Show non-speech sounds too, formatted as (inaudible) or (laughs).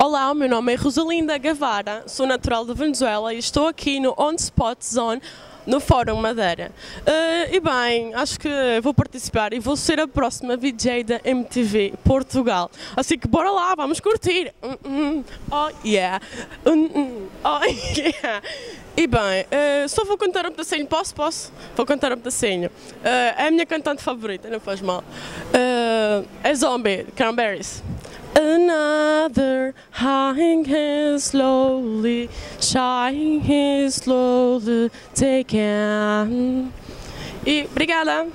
Olá, o meu nome é Rosalinda Gavara, sou natural da Venezuela e estou aqui no On Spot Zone no Fórum Madeira. Uh, e bem, acho que vou participar e vou ser a próxima VJ da MTV Portugal. Assim que bora lá, vamos curtir! Uh, uh, oh yeah! oh (laughs) yeah! E bem, uh, só vou cantar um pedacinho, posso? Posso? Vou cantar um pedacinho. é a minha cantante favorita, não faz mal. é Zombie, Cranberries. Another hanging hands slowly, shying hands slowly taken. E obrigada!